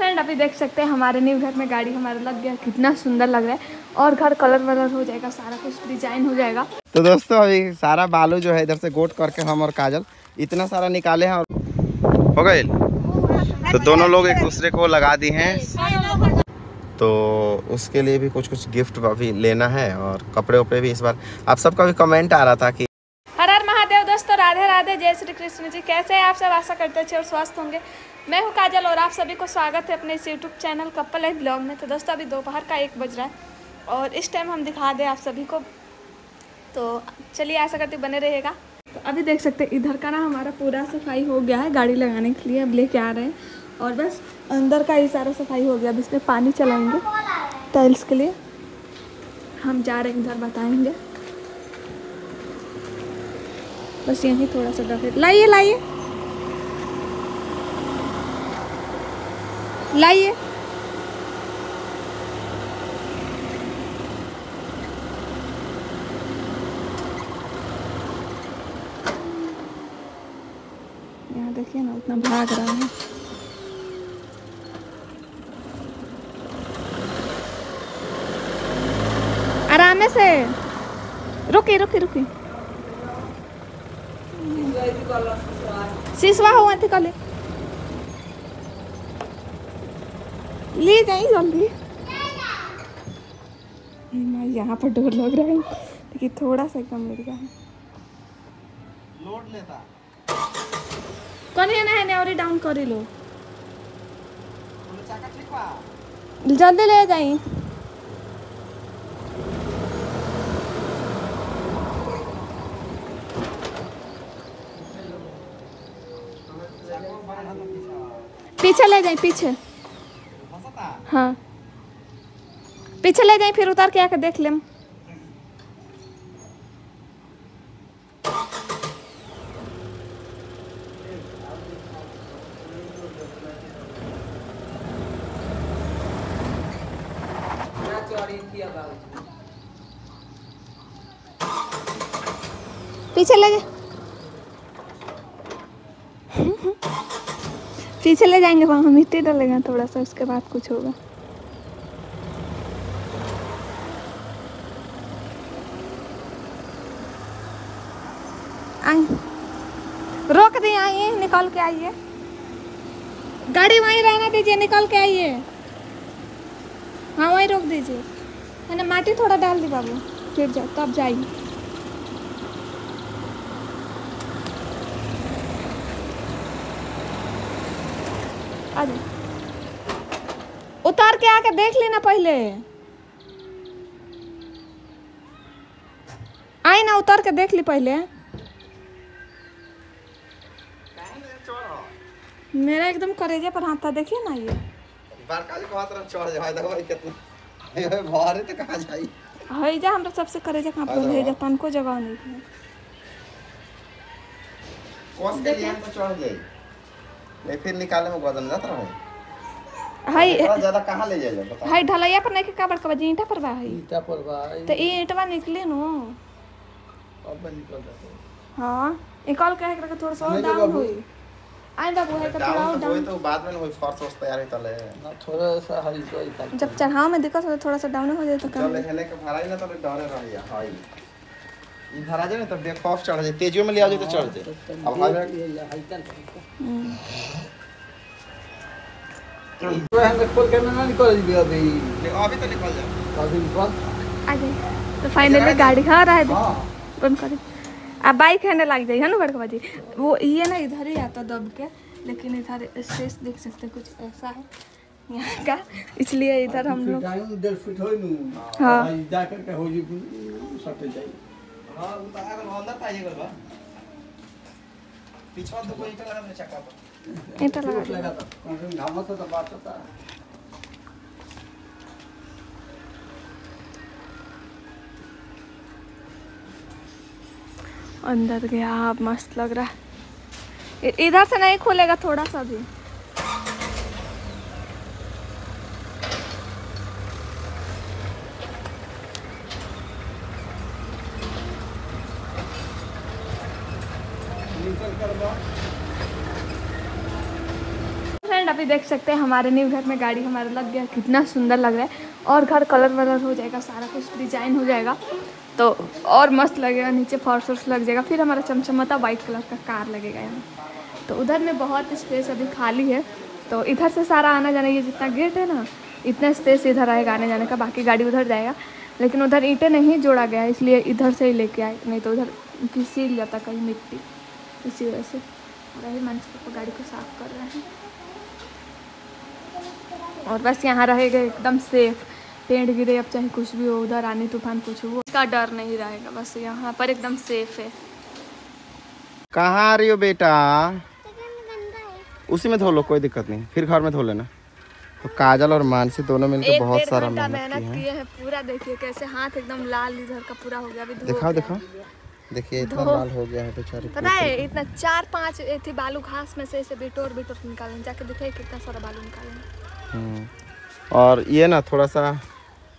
Friend अभी देख सकते हैं हमारे न्यू घर में गाड़ी हमारा लग गया, कितना सुंदर लग रहा है। और घर कलर वलर हो जाएगा, सारा कुछ डिज़ाइन हो जाएगा। तो दोस्तों, अभी सारा बालू जो है इधर से गोट करके हम और काजल इतना सारा निकाले हैं और हो गए। तो दोनों लोग एक दूसरे को लगा दी हैं। तो उसके लिए भी कुछ कुछ गिफ्ट अभी लेना है और कपड़े उपड़े भी इस बार। आप सबका भी कमेंट आ रहा था कि राधे जय श्री कृष्ण जी। कैसे हैं आप सब? आशा करते अच्छे और स्वस्थ होंगे। मैं हूँ काजल और आप सभी को स्वागत है अपने इस YouTube channel couple life blog में। तो दोस्तों, अभी दोपहर का एक बज रहा है और इस टाइम हम दिखा दें आप सभी को। तो चलिए ऐसा करते बने रहेगा तो अभी देख सकते हैं, इधर का ना हमारा पूरा सफ़ाई हो गया है गाड़ी लगाने के लिए। अब लेके आ रहे हैं और बस अंदर का ही सारा सफ़ाई हो गया। अब इसमें पानी चलाएँगे टाइल्स के लिए। हम जा रहे हैं, इधर बताएँगे। बस यहीं थोड़ा सा डर लाइए लाइए। लाइए। यहाँ देखिए ना, उतना भाग रहा है। आराम से। रुकी रुकी रुकी सिसवा हुआ थी कल। ले जाइए जल्दी। मैं यहाँ पर डर लग रहा है। लेकिन थोड़ा सा एकदम लग रहा है। लोड लेता। कौन है ना है और डाउन कर लो। जल्दी ले जाइए। पीछे ले जाइए पीछे। हाँ। पीछे ले जाइए फिर उतार के आके देख लें। पीछे ले पीछे ले जाएँगे, वहाँ मिट्टी डालेगा, थोड़ा सा उसके बाद कुछ होगा। रोक दिए आइए, निकल के आइए। गाड़ी वहीं रहने दीजिए, निकल के आइए। हाँ वहीं रोक दीजिए। मैंने माटी थोड़ा डाल दी बाबू, फिर जाओ तब जाइए। आ जाओ उतार के आके देख लेना पहले। आई ना उतार के देख ली पहले। मेरा एकदम करेजे पर हाथ था देखिए ना ये। जी भारे तो जा हमरा सबसे करेजे कहाँ पर है जा तनको जगह नहीं है तो नहीं फिर निकाले में वज़न जाता रहे। हाय। ज़्यादा कहाँ ले जाए बताओ। हाय ढलैया पर नहीं के का बड़का बजी ईंटा पर बा है ईटा पर भाई तो ई ईंटवा निकले नो। अब निकल जाते हाँ। निकल के एकरा के थोड़ा सा और डाउन होई आई बाबू है तो थोड़ा और डाउन तो होई तो बाद में होई फ़र्स्ट उस तैयार होता ले। ना थोड़ा सा हल्का ही जब चढ़ाव में दिक्कत हो थोड़ा सा डाउन हो जाए तो चल कर हेले के भराई ना तो डरे रही हाँ ई भरा जाए ना तो बेखौफ चढ़ जाए तेजियो में ले आ जाए तो चढ़ जाए। अब हाल हमें खोल के ना निकल दिया अभी। अभी तो निकल जाए अभी निकल। आ जाए तो फाइनली गाड़ी हाँ रहा है हाँ। बंद कर अब बाइक हैंडल लग जाए है ना बड़का बाजी? वो ये ना इधर ही आता दब के लेकिन इधर स्पेस देख सकते हैं कुछ ऐसा है। यहाँ का इसलिए इधर हम लोग नु। हाँ। करके हो तो अंदर तो कोई लगा दे चक्का पर ईंटा लगा लगा था। कौन से घामा तो बात होता। अंदर गया मस्त लग रहा। है इधर से नहीं खोलेगा थोड़ा सा भी। अभी देख सकते हैं, हमारे न्यू घर में गाड़ी हमारा लग गया, कितना सुंदर लग रहा है। और घर कलर वलर हो जाएगा, सारा कुछ डिज़ाइन हो जाएगा। तो और मस्त लगेगा, नीचे फॉर्स वर्स लग जाएगा, फिर हमारा चमचमाता वाइट कलर का कार लगेगा यहाँ। तो उधर में बहुत स्पेस अभी खाली है तो इधर से सारा आना जाना ये जितना गेट है ना, इतना स्पेस इधर आएगा आने जाने का, बाकी गाड़ी उधर जाएगा। लेकिन उधर ईंटें नहीं जोड़ा गया है इसलिए इधर से ही लेके आए, नहीं तो उधर फिसल जाता कहीं मिट्टी। इसी वजह से, और पापा गाड़ी को साफ़ कर रहे हैं। और बस यहाँ रहेगा एकदम सेफ़ पेड़ गिरे अब चाहे कुछ भी हो उधर आने तूफ़ान कुछ हो उसका डर नहीं रहेगा। बस यहाँ पर एकदम सेफ़ है। कहाँ आ रही हो बेटा? उसी में धो लो कोई दिक्कत नहीं। फिर घर में धो लेना। तो काजल और मानसी दोनों मिलकर बहुत सारा मेहनत है। किए हैं। पूरा देखिए कैसे हाथ एकदम लाल इधर का पूरा हो गया। अभी दिखाओ दिखाओ। देखिए इतना लाल हो गया है बेचारी पता है इतना चार पाँच थी बालू घास में से इसे बिटोर बिटोर निकालें जाके दिखाइए कितना सारा बालू निकालें। और ये ना थोड़ा सा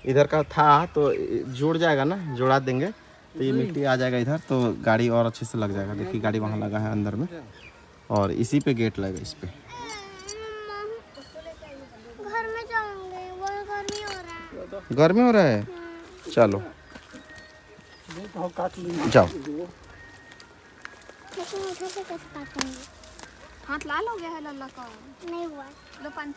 इधर का था तो जुड़ जाएगा ना जोड़ा देंगे। तो ये मिट्टी आ जाएगा इधर तो गाड़ी और अच्छे से लग जाएगा। देखिए गाड़ी वहाँ लगा है अंदर में। और इसी पे गेट लगेगा इस पे। घर में जाऊँगे गर्मी हो रहा है। गर्मी हो रहा है? चलो। जाओ। हाथ लाल हो गया है लल्ला का? नहीं हुआ। लो पानी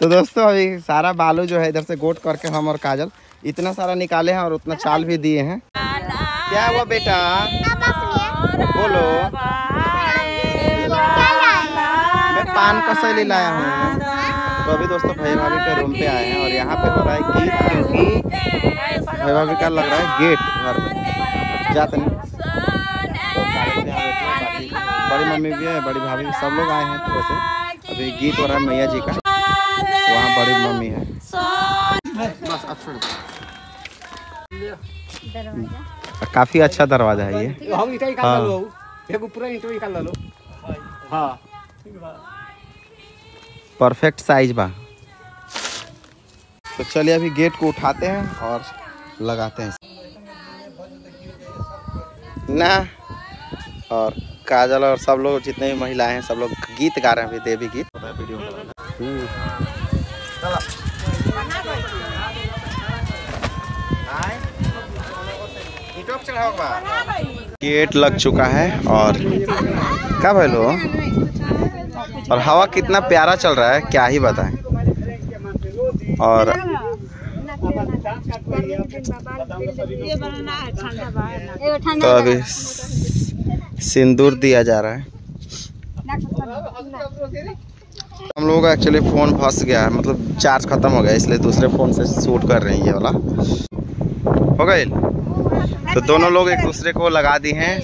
तो दोस्तों अभी सारा बालू जो है इधर से गोट करके हम और काजल इतना सारा निकाले हैं और उतना चाल भी दिए हैं। क्या हुआ बेटा? बोलो। मैं पान कसैली लाया हूँ। तो अभी दोस्तों भाई भाभी के रूम पे आए हैं और यहाँ पे हो रहा है गीत क्योंकि भाई भाभी का लग रहा है गेट घर में। जाते नहीं तो काजल भी यहाँ बैठी है, बाकी बड़ी मम्मी भी है बड़ी भाभी भी सब लोग आए हैं तो वैसे। अभी गीत हो रहा है मैया जी का। वहाँ बड़ी मम्मी है। बस काफ़ी अच्छा दरवाज़ा है ये। निकाल हाँ। हाँ। परफेक्ट साइज़ बा। तो चलिए अभी गेट को उठाते हैं और लगाते हैं। ना। और काजल और सब लोग जितने भी महिलाएँ हैं, सब लोग गीत गा रहे हैं अभी, देवी गीत। गेट लग चुका है और क्या भैलो और हवा कितना प्यारा चल रहा है, क्या ही बताएँ। और तो अभी सिंदूर दिया जा रहा है। हम लोगों का एक्चुअली फ़ोन फंस गया है मतलब चार्ज ख़त्म हो गया इसलिए दूसरे फ़ोन से शूट कर रहे हैं ये वाला। हो गए तो दोनों लोग एक दूसरे को लगा दी हैं।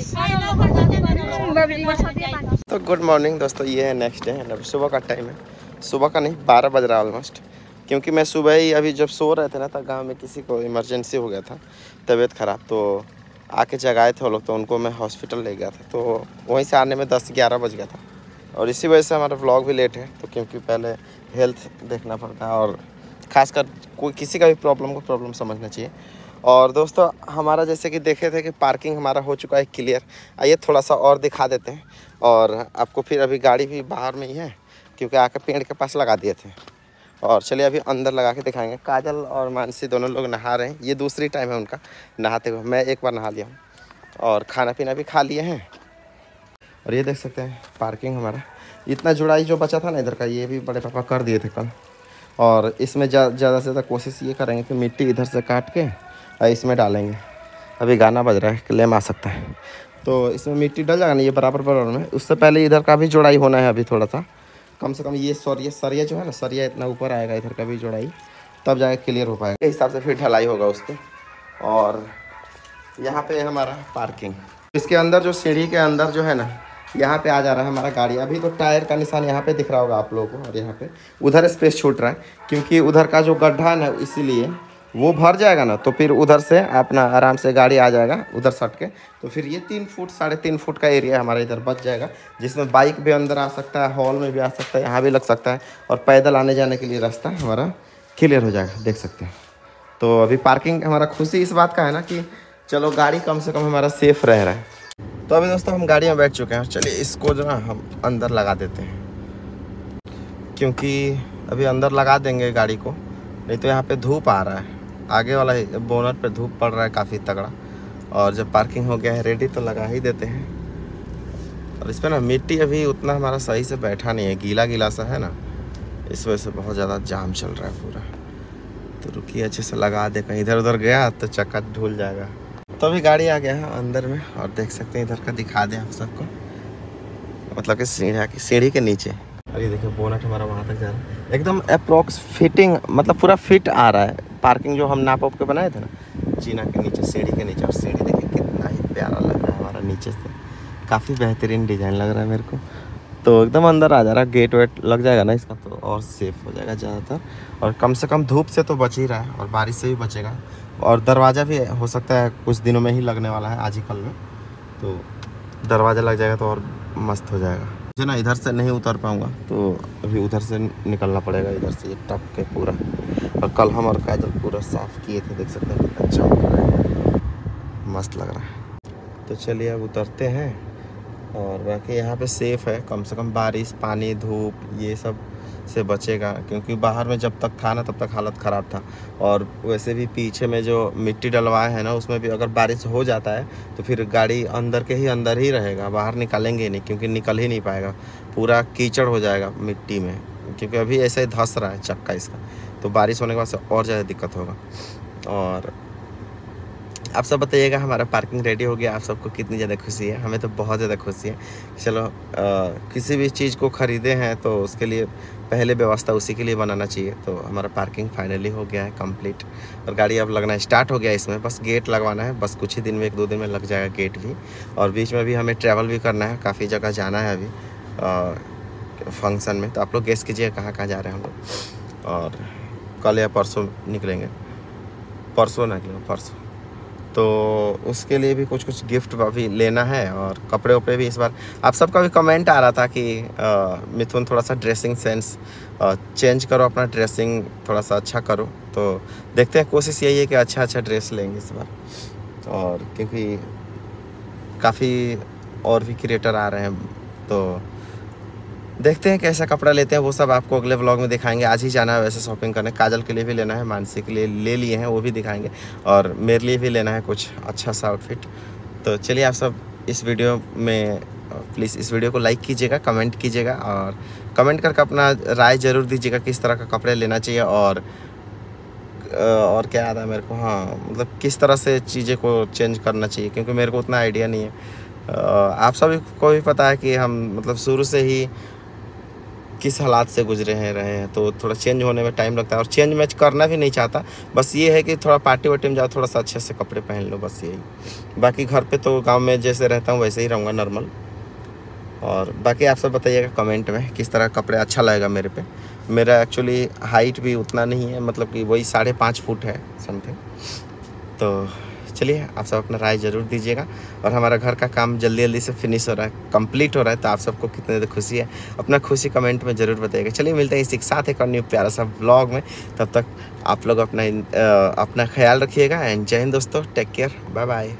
तो गुड मॉर्निंग दोस्तों, ये है नेक्स्ट डे है सुबह का टाइम है। सुबह का नहीं, बारह बज रहा ऑलमोस्ट क्योंकि मैं सुबह ही अभी जब सो रहे थे ना, तब गाँव में किसी को इमरजेंसी हो गया था, तबीयत ख़राब तो आके जगाए थे वो लोग तो उनको मैं हॉस्पिटल ले गया था। तो वहीं से आने में दस ग्यारह बज गया था। और इसी वजह से हमारा ब्लॉग भी लेट है तो क्योंकि पहले हेल्थ देखना पड़ता है और खासकर कोई किसी का भी प्रॉब्लम को प्रॉब्लम समझना चाहिए। और दोस्तों, हमारा जैसे कि देखे थे कि पार्किंग हमारा हो चुका है क्लियर आइए थोड़ा सा और दिखा देते हैं। और आपको फिर अभी गाड़ी भी बाहर में ही है, क्योंकि आकर पेड़ के पास लगा दिए थे। और चलिए अभी अंदर लगा के दिखाएँगे। काजल और मानसी दोनों लोग नहा रहे हैं। ये दूसरी टाइम है उनका नहाते हुए। मैं एक बार नहा लिया हूँ। और खाना पीना भी खा लिए हैं। और ये देख सकते हैं पार्किंग हमारा। इतना जुड़ाई जो बचा था ना इधर का ये भी बड़े पापा कर दिए थे कल। और इसमें ज़्यादा जा, से ज़्यादा कोशिश ये करेंगे कि मिट्टी इधर से काट के और इसमें डालेंगे। अभी गाना बज रहा है क्लेम आ सकता है। तो इसमें मिट्टी डल जाएगा ना ये बराबर बराबर में। उससे पहले इधर का भी जुड़ाई होना है अभी थोड़ा सा। कम से कम ये सरिया सरिया जो है ना, सरिया इतना ऊपर आएगा, इधर का भी जोड़ाई, तब जाके क्लियर हो पाएगा। इस हिसाब से फिर ढलाई होगा उस पर और यहाँ पे हमारा पार्किंग इसके अंदर जो सीढ़ी के अंदर जो है ना, यहाँ पे आ जा रहा है हमारा गाड़ी। अभी तो टायर का निशान यहाँ पे दिख रहा होगा आप लोगों को, और यहाँ पे उधर स्पेस छूट रहा है, क्योंकि उधर का जो गड्ढा है ना, इसीलिए वो भर जाएगा ना तो फिर उधर से अपना आराम से गाड़ी आ जाएगा, उधर सट के। तो फिर ये तीन फुट, साढ़े तीन फुट का एरिया हमारा इधर बच जाएगा, जिसमें बाइक भी अंदर आ सकता है, हॉल में भी आ सकता है, यहाँ भी लग सकता है, और पैदल आने जाने के लिए रास्ता हमारा क्लियर हो जाएगा, देख सकते हैं। तो अभी पार्किंग हमारा खुशी इस बात का है ना कि चलो गाड़ी कम से कम हमारा सेफ़ रह रहा है। तो अभी दोस्तों हम गाड़ी में बैठ चुके हैं, चलिए इसको जो ना हम अंदर लगा देते हैं। क्योंकि अभी अंदर लगा देंगे गाड़ी को, नहीं तो यहाँ पे धूप आ रहा है। आगे वाला बोनट पे धूप पड़ रहा है काफ़ी तगड़ा, और जब पार्किंग हो गया है रेडी तो लगा ही देते हैं। और इस पर ना मिट्टी अभी उतना हमारा सही से बैठा नहीं है गीला गीला सा है ना, इस वजह से बहुत ज़्यादा जाम चल रहा है पूरा। तो रुकिए, अच्छे से लगा दे, कहीं इधर उधर गया तो चक्का ढूल जाएगा। तो अभी गाड़ी आ गया है अंदर में, और देख सकते हैं इधर का दिखा दें आप सबको। मतलब कि सीढ़ी की, सीढ़ी के नीचे। ये देखिए, बोनट हमारा वहाँ तक जा रहा है। एकदम अप्रोक्स फिटिंग मतलब पूरा फिट आ रहा है। पार्किंग जो हम नाप वाप के बनाए थे ना, जीना के नीचे, सीढ़ी के नीचे, और सीढ़ी देखिए कितना ही प्यारा लग रहा है हमारा नीचे से। काफ़ी बेहतरीन डिज़ाइन लग रहा है मेरे को। तो एकदम अंदर आ जा रहा है, गेट वेट लग जाएगा ना इसका तो और सेफ़ हो जाएगा ज़्यादातर। और कम से कम धूप से तो बच ही रहा है, और बारिश से भी बचेगा। और दरवाज़ा भी हो सकता है कुछ दिनों में ही लगने वाला है, आज ही कल में। तो दरवाज़ा लग जाएगा तो और मस्त हो जाएगा। मुझे ना इधर से नहीं उतर पाऊँगा तो अभी उधर से निकलना पड़ेगा, इधर से टप के पूरा। और कल हम और काजल पूरा साफ़ किए थे, देख सकते हैं अच्छा हो रहा है। मस्त लग रहा है। तो चलिए अब उतरते हैं और बाकी यहाँ पे सेफ़ है, कम से कम बारिश, पानी, धूप, ये सबसे बचेगा, क्योंकि बाहर में जब तक था ना, तब तक हालत ख़राब था। और वैसे भी पीछे में जो मिट्टी डलवाए हैं ना, उसमें भी अगर बारिश हो जाता है तो फिर गाड़ी अंदर के ही अंदर ही रहेगा, बाहर निकालेंगे नहीं, क्योंकि निकल ही नहीं पाएगा। पूरा कीचड़ हो जाएगा मिट्टी में। क्योंकि अभी ऐसे ही धस रहा है चक्का इसका। तो बारिश होने के बाद से और ज़्यादा दिक्कत होगा। और आप सब बताइएगा हमारा पार्किंग रेडी हो गया। आप सबको कितनी ज़्यादा खुशी है? हमें तो बहुत ज़्यादा खुशी है। चलो आ, किसी भी चीज़ को ख़रीदे हैं तो उसके लिए पहले व्यवस्था उसी के लिए बनाना चाहिए। तो हमारा पार्किंग फाइनली हो गया है कंप्लीट और गाड़ी अब लगना स्टार्ट हो गया है इसमें। बस गेट लगवाना है। बस कुछ ही दिन में एक दो दिन में लग जाएगा गेट भी। और बीच में भी हमें ट्रैवल भी करना है। काफ़ी जगह जाना है अभी। फ़ंक्शन में। तो आप लोग गेस कीजिए कहाँ कहाँ जा रहे हैं हम लोग। और कल या परसों निकलेंगे। परसों निकलेंगे, परसों। तो उसके लिए भी कुछ कुछ गिफ्ट अभी लेना है और कपड़े वपड़े भी इस बार। आप सबका भी कमेंट आ रहा था कि मिथुन थोड़ा सा ड्रेसिंग सेंस चेंज करो अपना ड्रेसिंग थोड़ा सा अच्छा करो। तो देखते हैं, कोशिश यही है कि अच्छा अच्छा ड्रेस लेंगे इस बार। और क्योंकि काफ़ी और भी क्रिएटर आ रहे हैं तो देखते हैं कैसा कपड़ा लेते हैं, वो सब आपको अगले ब्लॉग में दिखाएँगे। आज ही जाना है वैसे शॉपिंग करने। काजल के लिए भी लेना है, मानसी के लिए ले लिए हैं, वो भी दिखाएँगे। और मेरे लिए भी लेना है कुछ अच्छा सा आउटफिट तो चलिए आप सब इस वीडियो में प्लीज़ इस वीडियो को लाइक कीजिएगा कमेंट कीजिएगा और कमेंट करके अपना राय ज़रूर दीजिएगा किस तरह का कपड़े लेना चाहिए और और क्या आता है मेरे को? हाँ मतलब किस तरह से चीज़ें को चेंज करना चाहिए, क्योंकि मेरे को उतना आइडिया नहीं है। आप सभी को भी पता है कि हम मतलब शुरू से ही किस हालात से गुजरे हैं, रहे हैं तो थोड़ा चेंज होने में टाइम लगता है और चेंज मैच करना भी नहीं चाहता। बस ये है कि थोड़ा पार्टी वार्टी में जाओ, थोड़ा सा अच्छे से कपड़े पहन लो, बस यही। बाकी घर पे तो गाँव में जैसे रहता हूँ, वैसे ही रहूँगा नॉर्मल और बाकी आप सब बताइएगा कमेंट में, किस तरह कपड़े अच्छा लगेगा मेरे पे। मेरा एक्चुअली हाइट भी उतना नहीं है मतलब कि वही साढ़े पाँच फुट है समथिंग तो चलिए, आप सब अपना राय ज़रूर दीजिएगा। और हमारा घर का काम जल्दी जल्दी से फिनिश हो रहा है कंप्लीट हो रहा है तो आप सबको कितने खुशी है। अपना खुशी कमेंट में ज़रूर बताइएगा। चलिए, मिलते हैं इसी के साथ एक और न्यू प्यारा सा ब्लॉग में। तब तक आप लोग अपना अपना ख्याल रखिएगा। एंड जय हिंद दोस्तों टेक केयर बाय बाय